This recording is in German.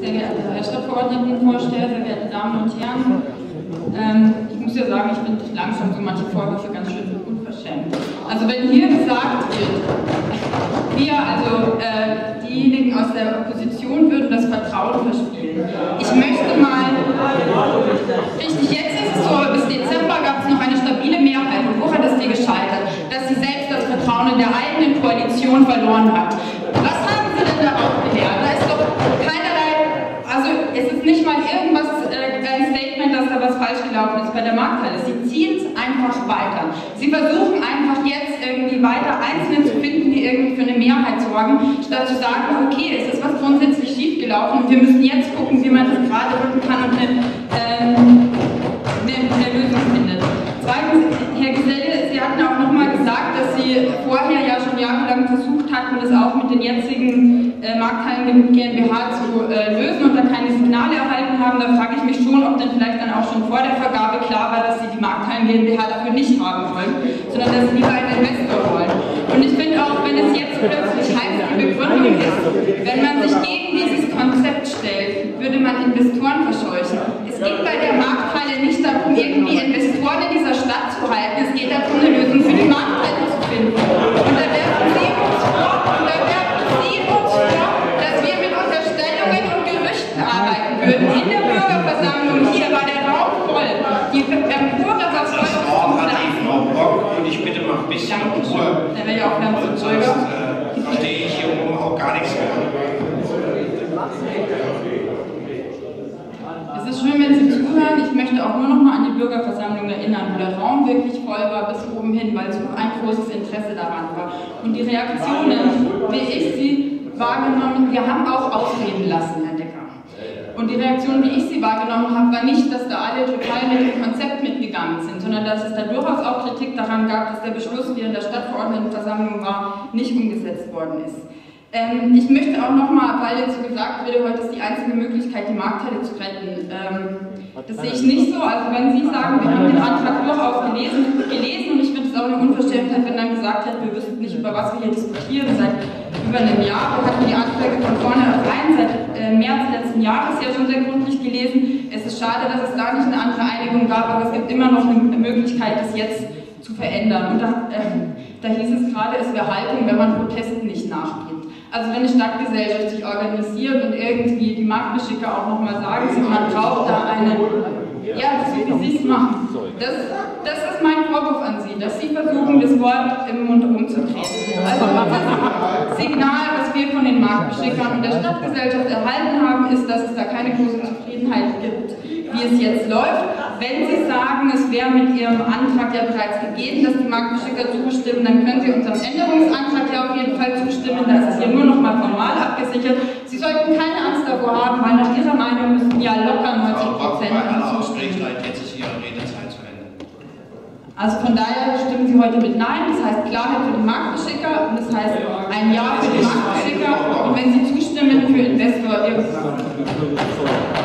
Sehr geehrter Herr Stadtverordnetenvorsteher, sehr geehrte Damen und Herren, ähm, ich muss ja sagen, ich finde langsam so manche Vorwürfe ganz schön unverschämt. Also wenn hier gesagt wird, wir, also äh, diejenigen aus der Opposition würden das Vertrauen verspielen. Ich möchte mal, richtig, jetzt ist es so, aber bis Dezember gab es noch eine stabile Mehrheit. Und wo hat es dir gescheitert? Dass sie selbst das Vertrauen in der eigenen Koalition verloren hat. Was haben sie denn darauf gelehrt? Da ist doch keinerlei, also es ist nicht mal irgendwas, äh, ein Statement, dass da was falsch gelaufen ist bei der Markthalle. Sie ziehen es einfach weiter. Sie versuchen einfach jetzt irgendwie weiter Einzelne zu finden, die irgendwie für eine Mehrheit sorgen, statt zu sagen, okay, es ist was grundsätzlich schiefgelaufen und wir müssen jetzt gucken, wie man das gerade rücken kann und eine, ähm, eine, eine Lösung findet. Zweitens, Herr Geselle, Sie hatten auch nochmal gesagt, dass Sie vorher ja versucht hatten, das auch mit den jetzigen äh, Markthallen GmbH zu äh, lösen und da keine Signale erhalten haben. Da frage ich mich schon, ob denn vielleicht dann auch schon vor der Vergabe klar war, dass Sie die Markthallen GmbH dafür nicht haben wollen, sondern dass Sie lieber einen Investor wollen. Und ich finde auch, wenn es jetzt plötzlich heißt, die Begründung ist, wenn man sich gegen dieses Konzept stellt, würde man Investoren verscheuchen. Es geht bei der Markthalle nicht darum, irgendwie Investoren Bürgerversammlung hier war der Raum voll. Die Bürger was voll Frau Bock und ich bitte mal ein bisschen Ruhe. Dann werde ich auch ganz zögern. äh, verstehe ich hier oben auch gar nichts mehr. Es ist schön, wenn Sie zuhören. Ich möchte auch nur noch mal an die Bürgerversammlung erinnern, wo der Raum wirklich voll war bis oben hin, weil so ein großes Interesse daran war. Und die Reaktionen, wie ich sie wahrgenommen, wir haben auch ausreden lassen, Herr Decker. Und die Reaktion, wie ich sie wahrgenommen habe, war nicht, dass da alle total mit dem Konzept mitgegangen sind, sondern dass es da durchaus auch Kritik daran gab, dass der Beschluss, wie er in der Stadtverordnetenversammlung war, nicht umgesetzt worden ist. Ähm, ich möchte auch nochmal, weil jetzt so gesagt wurde, heute ist die einzige Möglichkeit, die Markthalle zu retten. Ähm, das sehe ich nicht so. Also wenn Sie sagen, wir haben den Antrag durchaus gelesen, gelesen und ich finde es auch eine Unverschämtheit, wenn dann gesagt wird, wir wüssten nicht, über was wir hier diskutieren. Seit über einem Jahr, hatten die Anträge von vornherein, seit äh, März letzten Jahres ja schon sehr gründlich gelesen. Es ist schade, dass es da nicht eine andere Einigung gab, aber es gibt immer noch eine Möglichkeit, das jetzt zu verändern. Und da, äh, da hieß es gerade, es wäre Haltung, wenn man Protesten nicht nachgeht. Also wenn eine Stadtgesellschaft sich organisiert und irgendwie die Marktbeschicker auch nochmal sagen, sie, man braucht da eine, ja, so wie sie es machen. Das, das ist mein Vorwurf an Sie, dass Sie versuchen, das Wort im Mund Gesellschaft erhalten haben, ist, dass es da keine große Zufriedenheit gibt, wie es jetzt läuft. Wenn Sie sagen, es wäre mit Ihrem Antrag ja bereits gegeben, dass die Marktbeschicker zustimmen, dann können Sie unserem Änderungsantrag ja auf jeden Fall zustimmen. Da ist es hier nur noch mal formal abgesichert. Sie sollten keine Angst davor haben, weil nach Ihrer Meinung müssen ja locker 90 Prozent. Also von daher stimmen Sie heute mit Nein, das heißt Klarheit für den Marktbeschicker, das heißt ein Ja für den Marktbeschicker und wenn Sie Yes.